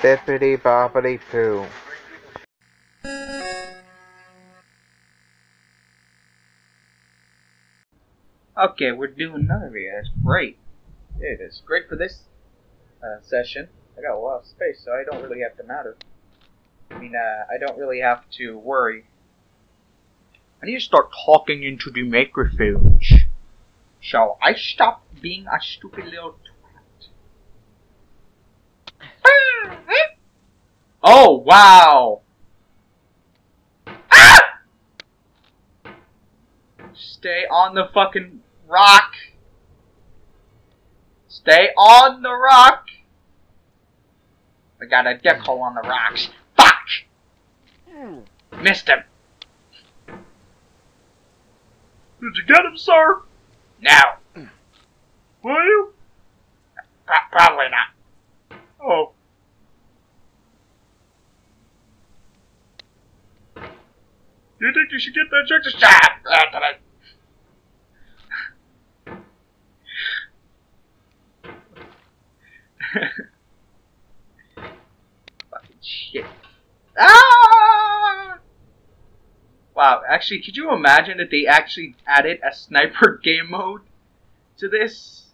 Bippity boppity poo. Okay, we're doing another video. That's great. It is great for this uh, session. I got a lot of space, so I don't really have to matter. I mean, uh, I don't really have to worry. I need to start talking into the microphones. Shall I stop being a stupid little twat? oh, wow! Ah! Stay on the fucking rock. Stay on the rock. I got a dick hole on the rocks. Fuck! Missed him. Did you get him, sir? No. Will you? Pro- probably not. Oh. You think you should get that check to shot? Fucking shit. Ah! Wow, actually, could you imagine if they actually added a sniper game mode to this?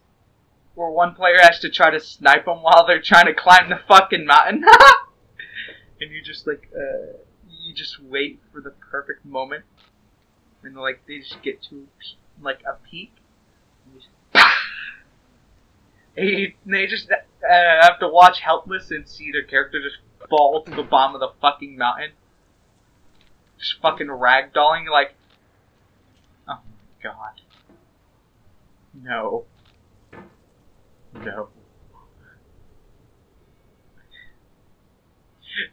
Where one player has to try to snipe them while they're trying to climb the fucking mountain? and you just, like, uh, you just wait for the perfect moment. And, like, they just get to, like, a peak. And just, and you- they just uh, have to watch helpless and see their character just fall to the bottom of the fucking mountain just fucking ragdolling like oh my god no no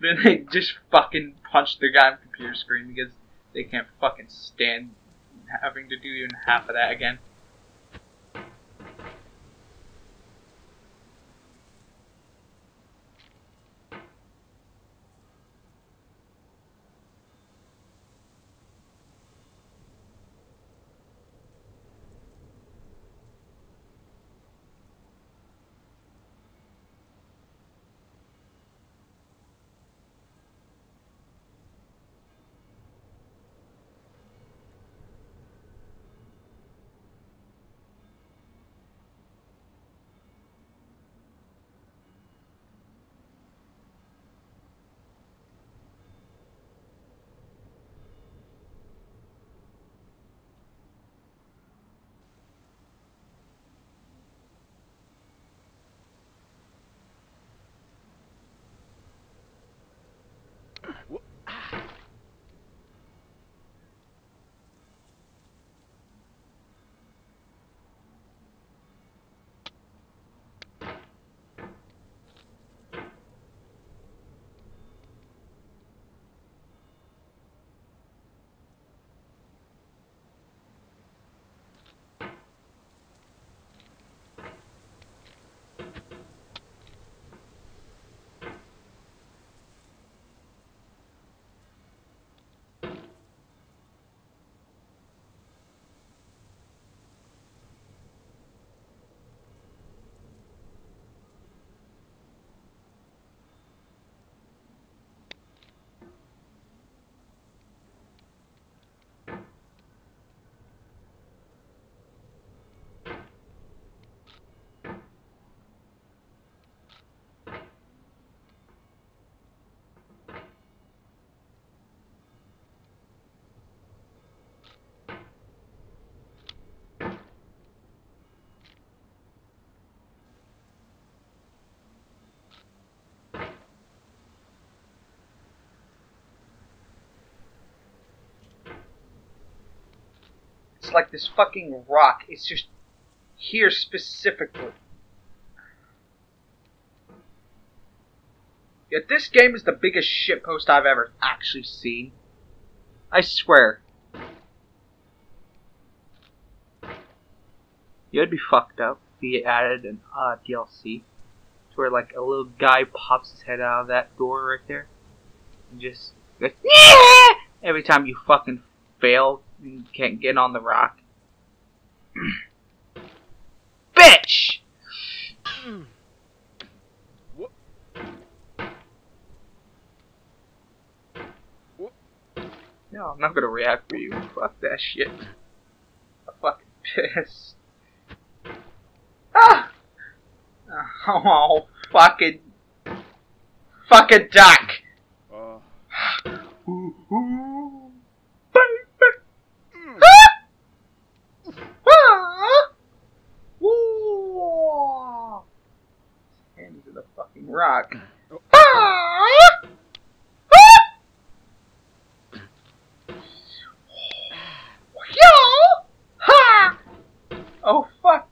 then they just fucking punch the guy on the computer screen because they can't fucking stand having to do even half of that again It's like this fucking rock. It's just here specifically. Yet this game is the biggest shitpost I've ever actually seen. I swear. It'd be fucked up if he added an uh, DLC to where like a little guy pops his head out of that door right there and just goes, every time you fucking fail you can't get on the rock. Bitch! Hmm. No, I'm not gonna react for you. Fuck that shit. I'm fucking pissed. Ah! ah oh, fucking. Fucking duck! Uh.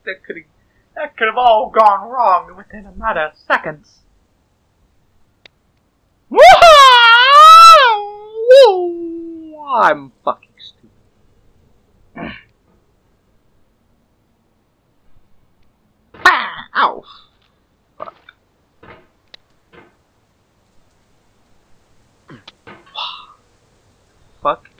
That could have that could have all gone wrong within a matter of seconds. I'm fucking stupid. Ah! Ow! Fuck. Fuck. Ah.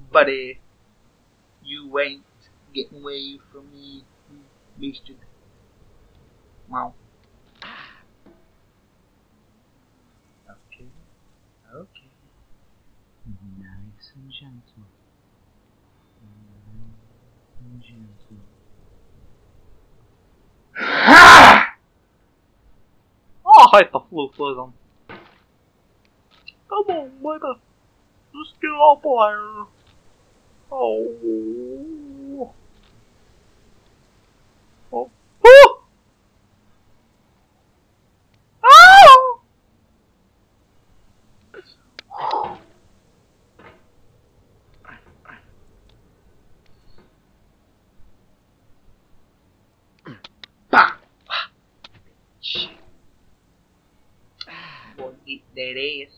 Buddy, you ain't getting away from me, you Mr. Wow. Okay, okay. Nice and gentle. Nice and gentle. oh, I the flu them. Come on, baby. Just get up there. Oh. Oh. Oh! Oh! Bah! Shit. I'm gonna get that ass.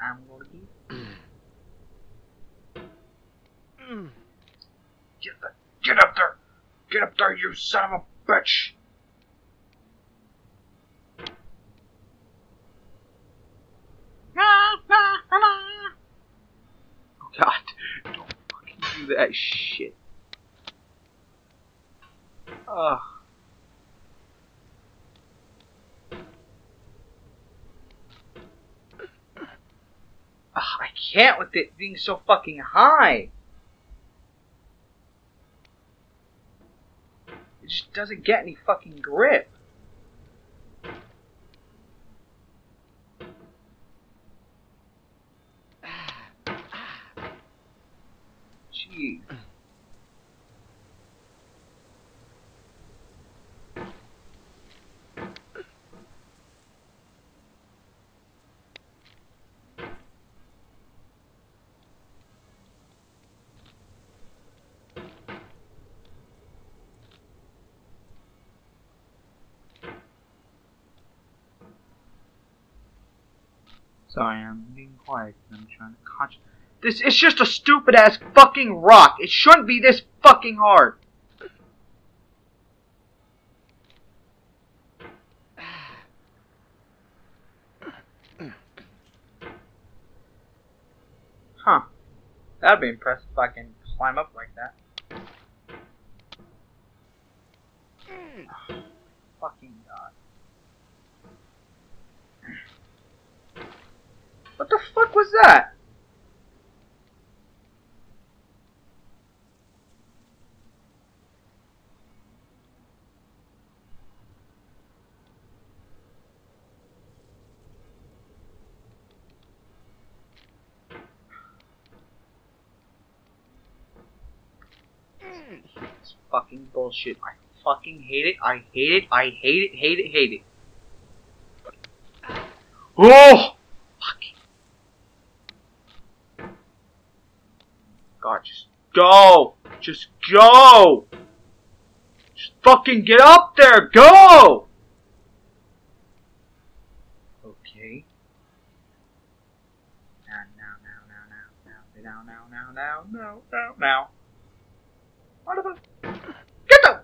I'm gonna get Mm. Get the, get up there! Get up there, you son of a bitch! God! Don't fucking do that shit. Ugh. Ugh, I can't with it being so fucking high. It just doesn't get any fucking grip. Sorry, I'm being quiet. I'm trying to concentrate. This is just a stupid ass fucking rock. It shouldn't be this fucking hard. Huh. That'd be impressive if I can climb up like that. Fucking god. What the fuck was that? It's fucking bullshit. I fucking hate it. I hate it. I hate it. Hate it. Hate it. Oh! Fucking. Go. Just go. Just fucking get up there. Go. Okay. Now, now, now, now, now, now, now, now, now, now, now, now. What the? Get the.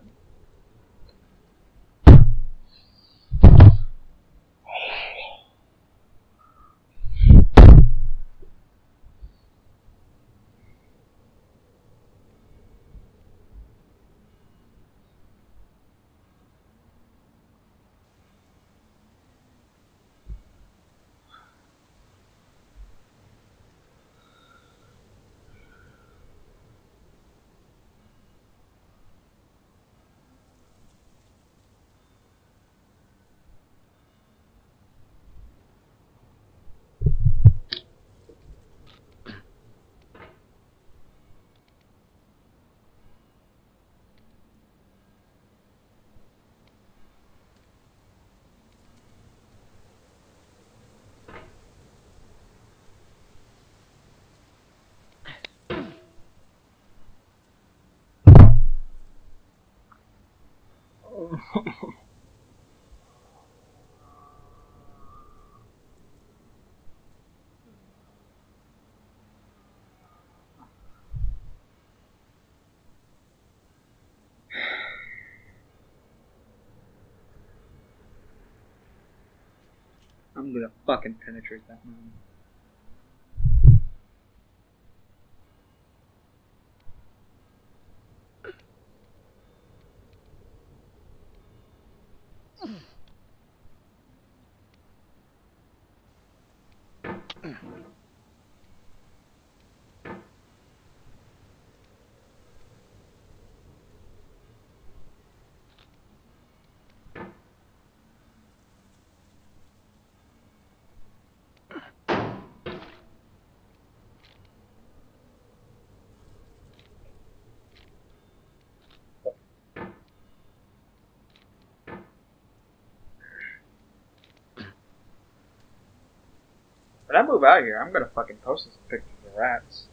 I'm gonna fucking penetrate that man. When I move out here, I'm gonna fucking post some pictures of rats.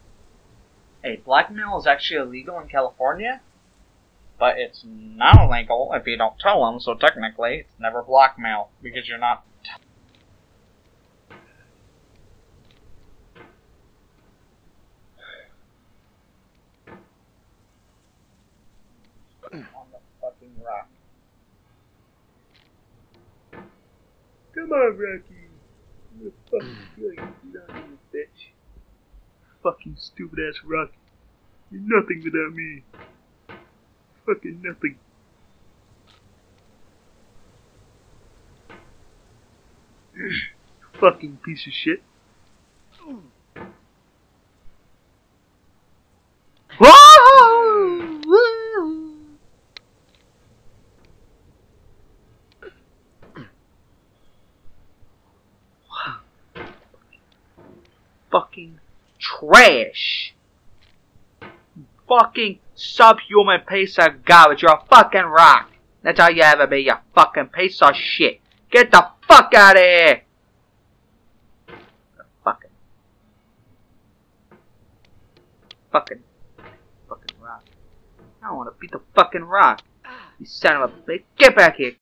Hey, blackmail is actually illegal in California, but it's not illegal if you don't tell them. So technically, it's never blackmail because you're not. on the fucking rock. Come on, Rocky. You fucking good, you bitch. Fucking stupid ass Rocky. You're nothing without me. Fucking nothing. fucking piece of shit. fucking trash. Fucking subhuman piece of garbage. You're a fucking rock. That's all you ever be, you fucking piece of shit. Get the fuck out of here. Fucking. Fucking. Fucking rock. I don't want to beat the fucking rock. You son of a bitch. Get back here.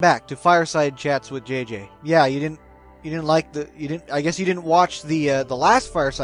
Back to fireside chats with JJ. Yeah, you didn't you didn't like the you didn't I guess you didn't watch the uh, the last fireside